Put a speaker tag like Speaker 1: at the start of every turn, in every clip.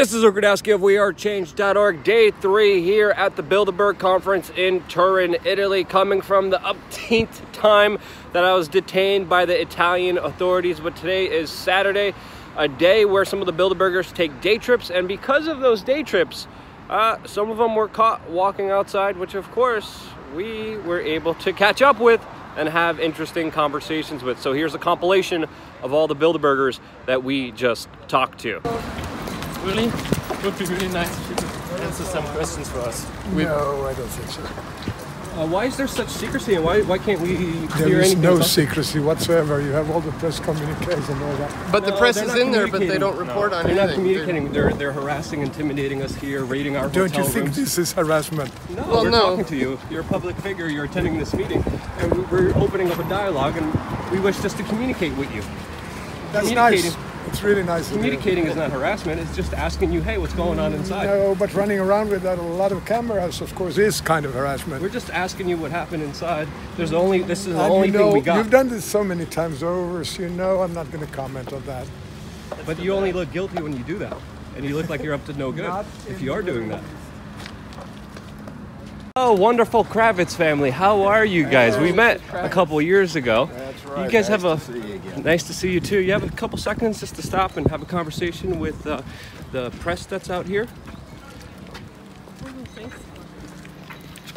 Speaker 1: This is Luke Rudkowski of WeAreChange.org, day three here at the Bilderberg Conference in Turin, Italy, coming from the upteenth time that I was detained by the Italian authorities. But today is Saturday, a day where some of the Bilderbergers take day trips, and because of those day trips, uh, some of them were caught walking outside, which of course we were able to catch up with and have interesting conversations with. So here's a compilation of all the Bilderbergers that we just talked to.
Speaker 2: Really? It would be really nice if you could answer some questions for us.
Speaker 3: No, I don't think so.
Speaker 1: Uh, why is there such secrecy and why, why can't we
Speaker 3: There
Speaker 1: hear
Speaker 3: is
Speaker 1: anything
Speaker 3: no
Speaker 1: about-
Speaker 3: secrecy whatsoever. You have all the press communiques and all that.
Speaker 2: But the press is in there, but they don't report on it.
Speaker 1: They're not communicating. They're, they're harassing, intimidating us here, raiding our
Speaker 3: Don't you think
Speaker 1: rooms.
Speaker 3: this is harassment?
Speaker 1: No,
Speaker 2: Well,
Speaker 1: we're
Speaker 2: no.
Speaker 1: talking to you. You're a public figure. You're attending this meeting, and we- we're opening up a dialogue, and we wish just to communicate with you.
Speaker 3: That's nice. It's really nice.
Speaker 1: Communicating is not harassment. It's just asking you, hey, what's going on inside?
Speaker 3: No, but running around with that, a lot of cameras, of course, is kind of harassment.
Speaker 1: We're just asking you what happened inside. There's only this is the
Speaker 3: And
Speaker 1: only
Speaker 3: you
Speaker 1: thing we got.
Speaker 3: You've done this so many times over, so you know I'm not going to comment on that.
Speaker 1: But you only look guilty when you do that. And you look like you're up to no good if you are doing that. Oh, wonderful Kravis family. How are you guys? We met a couple years ago.
Speaker 4: Right.
Speaker 1: You guys have a
Speaker 4: to see you again.
Speaker 1: nice to see you too. You have a couple seconds just to stop and have a conversation with uh, the press that's out here.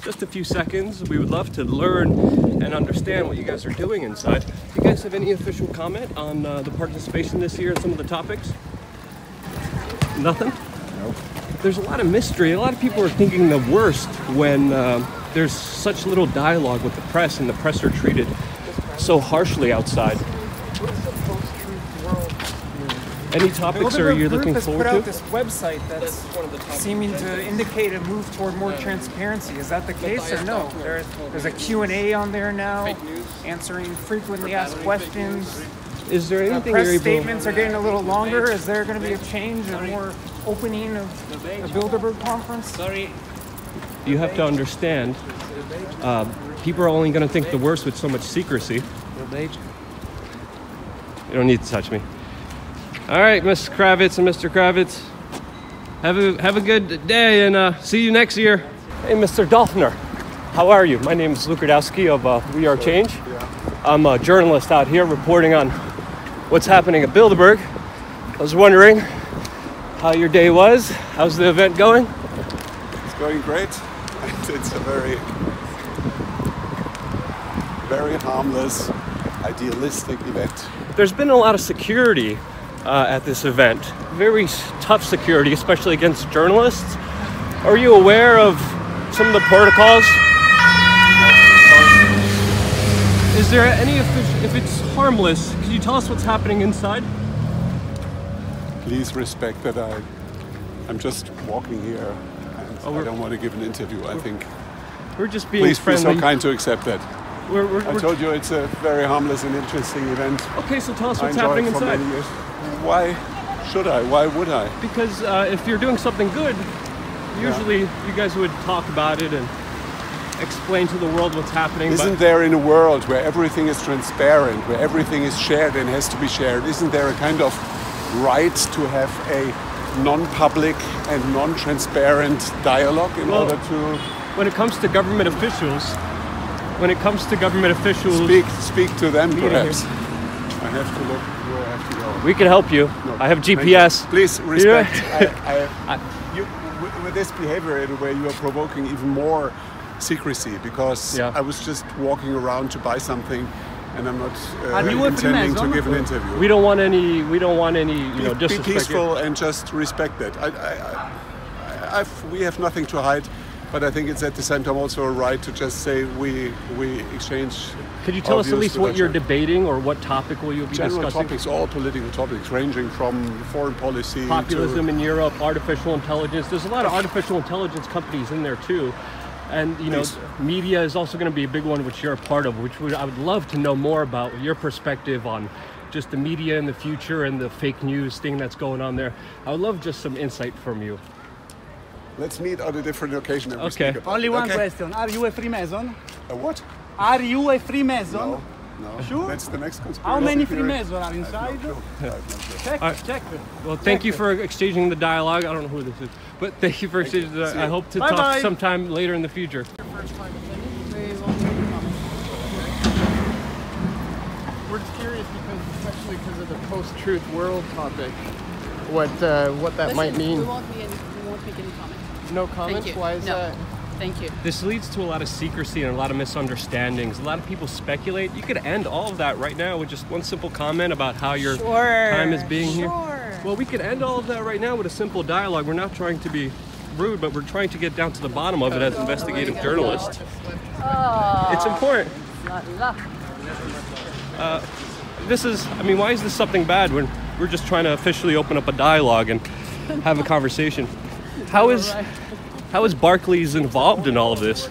Speaker 1: Just a few seconds. We would love to learn and understand what you guys are doing inside. Do you guys have any official comment on uh, the participation this year and some of the topics? Nothing?
Speaker 4: Nope.
Speaker 1: There's a lot of mystery. A lot of people are thinking the worst when um, there's such little dialogue with the press and the press are treated so harshly outside. Any topics are you looking
Speaker 5: has
Speaker 1: forward
Speaker 5: put out
Speaker 1: to?
Speaker 5: this website that's seeming to indicate a move toward more transparency. Is that the case or no? There, there's a Q&A on there now, answering frequently asked questions.
Speaker 1: Is there
Speaker 5: Uh,
Speaker 1: anything
Speaker 5: press
Speaker 1: you're able?
Speaker 5: statements are getting a little longer. Is there going to be a change and more opening of the Bilderberg conference? Sorry.
Speaker 1: You have to understand. Uh, people are only going to think the worst with so much secrecy. You don't need to touch me. All right, Miss Kravis and Mr. Kravis. Have a have a good day and uh, see you next year. Hey, Mr. Dolphner, how are you? My name is Luke Rudkowski of uh, We Are Change. I'm a journalist out here reporting on what's happening at Bilderberg. I was wondering how your day was. How's the event going?
Speaker 4: It's going great. And it's a very, very harmless, idealistic event.
Speaker 1: There's been a lot of security uh, at this event. Very tough security, especially against journalists. Are you aware of some of the protocols? Is there any if it's harmless? can you tell us what's happening inside?
Speaker 4: Please respect that I, I'm just walking here and
Speaker 1: Oh,
Speaker 4: I don't want to give an interview. I think.
Speaker 1: We're just being
Speaker 4: Please be so kind to accept that.
Speaker 1: We're, we're,
Speaker 4: I
Speaker 1: we're-
Speaker 4: told you it's a very harmless and interesting event.
Speaker 1: okay, so tell us what's happening inside.
Speaker 4: Why should I? Why would I?
Speaker 1: Because uh, if you're doing something good, usually you guys would talk about it and explain to the world what's happening.
Speaker 4: Isn't there in a world where everything is transparent, where everything is shared and has to be shared, isn't there a kind of right to have a non-public and non-transparent dialogue in
Speaker 1: Well,
Speaker 4: order to
Speaker 1: when it comes to government officials, when it comes to government officials,
Speaker 4: speak speak to them perhaps? I have to look where I have to go.
Speaker 1: we can help you.
Speaker 4: No,
Speaker 1: I have. GPS.
Speaker 4: Please respect. I,
Speaker 1: I-
Speaker 4: you, with, this behavior, in a way, you are provoking even more secrecy because
Speaker 1: Yeah.
Speaker 4: I was just walking around to buy something, and I'm not uh, intending to give an interview.
Speaker 1: We don't want any. We don't want any. You know,
Speaker 4: be, be
Speaker 1: disrespect.
Speaker 4: peaceful and just respect that. I, I, I, I've, we have nothing to hide, but I think it's at the same time also a right to just say we we exchange.
Speaker 1: Could you tell us at least what you're debating or what topic will you be
Speaker 4: General
Speaker 1: discussing?
Speaker 4: topics, all political topics, ranging from foreign policy
Speaker 1: Populism in Europe, artificial intelligence. There's a lot of artificial intelligence companies in there too. And you know, media is also going to be a big one, which you're a part of. Which I would love to know more about your perspective on just the media in the future and the fake news thing that's going on there. I would love just some insight from you.
Speaker 4: Let's meet on a different occasion and we
Speaker 1: Okay.
Speaker 4: speak about
Speaker 6: Only one
Speaker 4: okay?
Speaker 6: question. Are you a Freemason?
Speaker 4: A what?
Speaker 6: Are you a Freemason?
Speaker 4: No. No.
Speaker 6: Sure.
Speaker 4: That's the next conspiracy.
Speaker 6: How many. Freemasons are inside? Check,
Speaker 1: All right.
Speaker 6: check.
Speaker 1: Well, thank you for exchanging the dialogue. I don't know who this is, but thank you for exchanging the I hope to
Speaker 6: Bye
Speaker 1: talk
Speaker 6: bye.
Speaker 1: sometime later in the future.
Speaker 7: We're just curious because, especially because of the post-truth world topic, what uh, what that might
Speaker 8: We
Speaker 7: mean.
Speaker 8: won't, be any, we won't make any comments.
Speaker 7: No
Speaker 8: Thank
Speaker 7: comments.
Speaker 8: you.
Speaker 7: Why is
Speaker 8: no.
Speaker 7: that?
Speaker 8: Thank you.
Speaker 1: This leads to a lot of secrecy and a lot of misunderstandings. A lot of people speculate. You could end all of that right now with just one simple comment about how your
Speaker 9: Sure.
Speaker 1: time is being here.
Speaker 9: Sure.
Speaker 1: Well, we could end all of that right now with a simple dialogue. We're not trying to be rude, but we're trying to get down to the bottom of it as investigative journalists. Oh, It's important. Uh, this is, I mean, why is this something bad when we're just trying to officially open up a dialogue and have a conversation? How is, how is Barclays involved in all of this?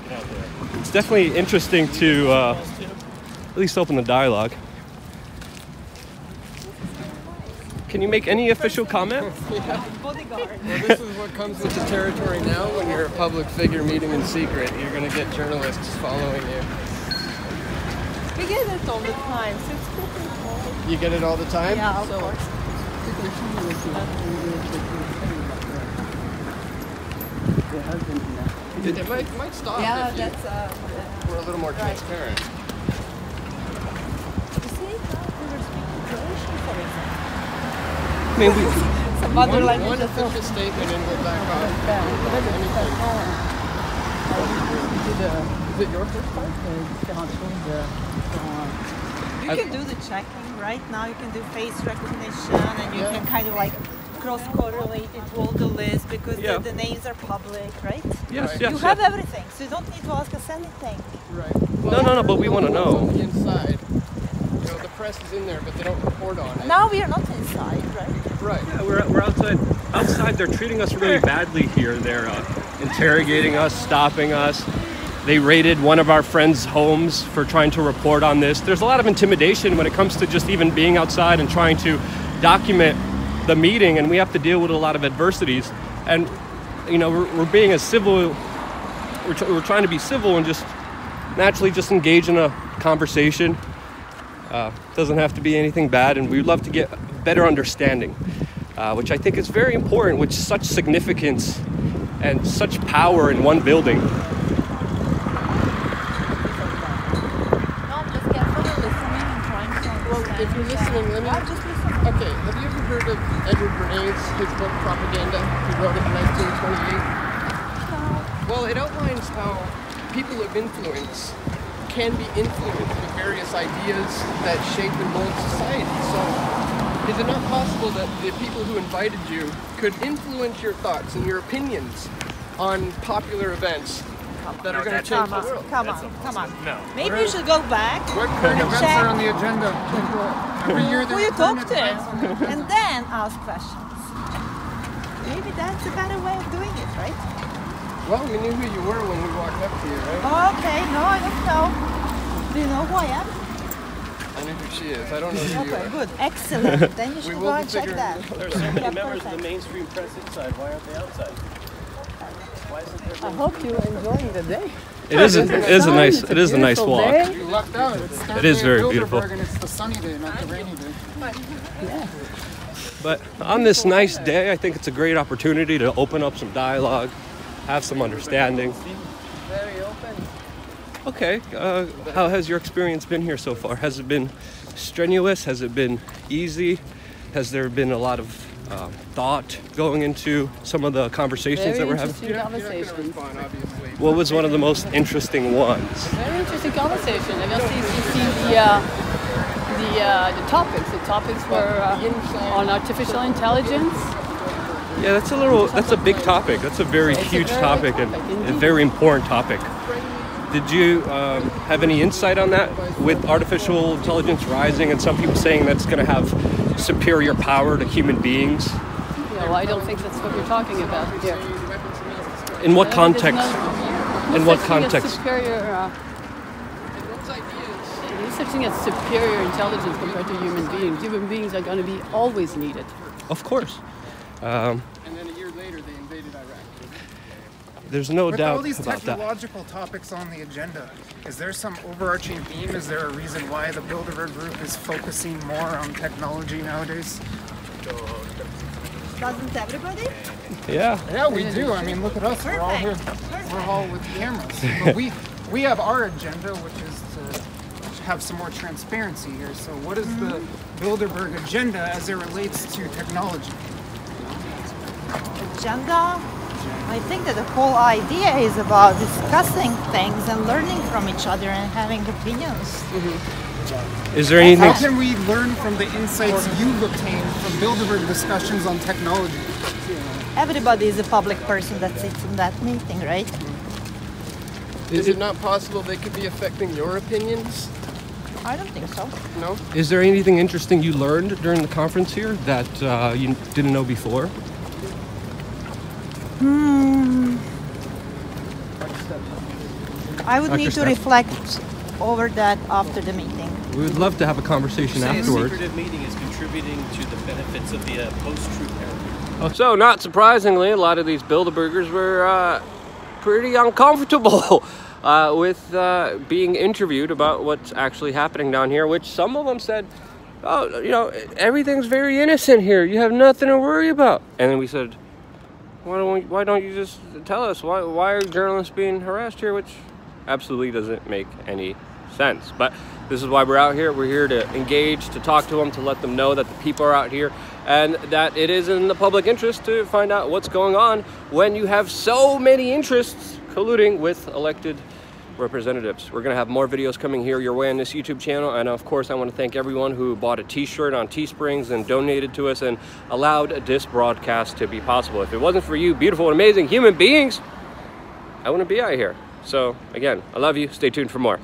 Speaker 1: It's definitely interesting to uh, at least open the dialogue. Can you make any official comment?
Speaker 7: Well, this is what comes with the territory now. When you're a public figure meeting in secret, you're going to get journalists following you.
Speaker 9: We get it all the time, so it's pretty
Speaker 7: You get it all the time.
Speaker 9: Yeah, of course.
Speaker 7: It might, might stop
Speaker 9: Yeah,
Speaker 7: if you
Speaker 9: that's uh,
Speaker 7: were a little more transparent.
Speaker 9: you see we were speaking Croatian, for example.
Speaker 1: I mean, we,
Speaker 9: Some other
Speaker 7: One,
Speaker 9: languages.
Speaker 7: one official statement and we're back on. Anything. Is it your first time?
Speaker 9: You can do the checking right now. You can do face recognition, and you
Speaker 7: Yeah.
Speaker 9: can kind of like cross-correlate it to all the lists because
Speaker 1: Yeah.
Speaker 9: the, the names are public, right?
Speaker 1: yes,
Speaker 9: you
Speaker 1: yes,
Speaker 9: have
Speaker 1: yes.
Speaker 9: everything, so you don't need to ask us anything.
Speaker 7: Right.
Speaker 1: No, no, no, but we wanna know.
Speaker 7: On the inside, you know, the press is in there, but they don't report on it.
Speaker 9: Now we are not inside, right?
Speaker 7: Right.
Speaker 1: Yeah, we're, we're outside. Outside, they're treating us really badly here. They're uh, interrogating us, stopping us. They raided one of our friends' homes for trying to report on this. There's a lot of intimidation when it comes to just even being outside and trying to document the meeting, and we have to deal with a lot of adversities. And you know, we're, we're being as civil. We're, we're trying to be civil and just naturally just engage in a conversation. Uh, doesn't have to be anything bad, and we'd love to get better understanding, uh, which I think is very important with such significance and such power in one building.
Speaker 9: No, I'm just carefully listening and trying to
Speaker 7: Well, if you're listening, let me.
Speaker 9: I'm just listening.
Speaker 7: Okay, have you ever heard of Edward Bernays, his book Propaganda? He wrote it in 1928. Well, it outlines how people of influence can be influenced with various ideas that shape and mold society. So, is it not possible that the people who invited you could influence your thoughts and your opinions on popular events that are going to change
Speaker 9: Come
Speaker 7: the
Speaker 9: on,
Speaker 7: world?
Speaker 9: come on, come on. Maybe you should go back
Speaker 7: What current events
Speaker 9: check
Speaker 7: are on the agenda?
Speaker 6: Every year
Speaker 9: who
Speaker 6: there's
Speaker 9: you talk to
Speaker 6: event.
Speaker 9: and then ask questions. Maybe that's a better way of doing it, right?
Speaker 7: Well, we knew who you were when we walked up to you, right?
Speaker 9: Okay, no, I don't know. Do you know who I am?
Speaker 7: I know who she is. I don't know who you
Speaker 9: Okay,
Speaker 7: are.
Speaker 9: good, excellent. Then you should go
Speaker 7: be
Speaker 9: and check
Speaker 7: figuring
Speaker 9: that.
Speaker 7: it out.
Speaker 1: There's so many
Speaker 9: Yeah,
Speaker 1: members of the mainstream press inside. Why aren't they outside?
Speaker 8: I hope you're enjoying the day.
Speaker 1: It is. A, it is a nice.
Speaker 8: It's
Speaker 1: a nice
Speaker 8: beautiful
Speaker 1: walk.
Speaker 6: You lucked out. It's
Speaker 1: It is very beautiful.
Speaker 6: And it's the sunny day, not the rainy day.
Speaker 1: But on this nice day, I think it's a great opportunity to open up some dialogue, have some understanding.
Speaker 7: Very open.
Speaker 1: Okay, uh, how has your experience been here so far? Has it been strenuous? Has it been easy? Has there been a lot of uh, thought going into some of the conversations
Speaker 8: Very
Speaker 1: that we're having?
Speaker 8: interesting
Speaker 7: You're not going to
Speaker 8: conversation.
Speaker 1: What was one of the most interesting ones?
Speaker 8: Very interesting conversation. And you'll see, you see the, uh, the, uh, the topics. The topics were uh, on artificial intelligence.
Speaker 1: Yeah, that's a little. That's a big topic. That's a very
Speaker 8: It's a
Speaker 1: huge
Speaker 8: very
Speaker 1: topic
Speaker 8: big
Speaker 1: and
Speaker 8: topic,
Speaker 1: a very important topic. Did you um, have any insight on that with artificial intelligence rising and some people saying that's going to have superior power to human beings?
Speaker 8: You know, I don't think that's what we're talking about here.
Speaker 1: In what
Speaker 8: Uh,
Speaker 1: context?
Speaker 8: no-
Speaker 1: In what
Speaker 8: such thing as
Speaker 1: context?
Speaker 8: Superior, uh,
Speaker 7: Those ideas.
Speaker 8: there's such thing as superior intelligence compared to human beings. Human beings are going to be always needed.
Speaker 1: Of course. Um,
Speaker 7: And then a year later, they invaded Iraq.
Speaker 1: There's no
Speaker 5: With
Speaker 1: doubt
Speaker 5: all these
Speaker 1: about that.
Speaker 5: technological topics on the agenda, is there some overarching theme? Is there a reason why the Bilderberg Group is focusing more on technology nowadays?
Speaker 9: Doesn't everybody?
Speaker 1: Yeah.
Speaker 5: Yeah, we do. I mean, look at us. We're all here. We're all with cameras. But we we have our agenda, which is to have some more transparency here. So, what is the mm-hmm. Bilderberg agenda as it relates to technology?
Speaker 9: Agenda? I think that the whole idea is about discussing things and learning from each other and having opinions.
Speaker 1: Is there anything?
Speaker 5: How can we learn from the insights you've obtained from Bilderberg discussions on technology?
Speaker 9: Everybody is a public person that sits in that meeting, right?
Speaker 7: Is it not possible they could be affecting your opinions?
Speaker 9: I don't think so.
Speaker 7: No?
Speaker 1: Is there anything interesting you learned during the conference here that uh, you didn't know before?
Speaker 9: Hmm. I would
Speaker 1: Dr.
Speaker 9: need to
Speaker 1: Steph?
Speaker 9: reflect over that after the meeting.
Speaker 1: We would love to have a conversation
Speaker 10: Say a
Speaker 1: afterwards.
Speaker 10: secretive meeting is contributing to the benefits of the uh, post-truth era.
Speaker 1: So, not surprisingly, a lot of these Bilderbergers were uh, pretty uncomfortable uh, with uh, being interviewed about what's actually happening down here, which some of them said, Oh, you know, everything's very innocent here. You have nothing to worry about. And then we said, Why don't, we, why don't you just tell us? Why, why are journalists being harassed here? Which absolutely doesn't make any sense. But this is why we're out here. We're here to engage, to talk to them, to let them know that the people are out here and that it is in the public interest to find out what's going on when you have so many interests colluding with elected representatives. We're going to have more videos coming here your way on this YouTube channel. And of course, I want to thank everyone who bought a t-shirt on Teesprings and donated to us and allowed this broadcast to be possible. If it wasn't for you beautiful and amazing human beings, I wouldn't be out here. So again, I love you. Stay tuned for more.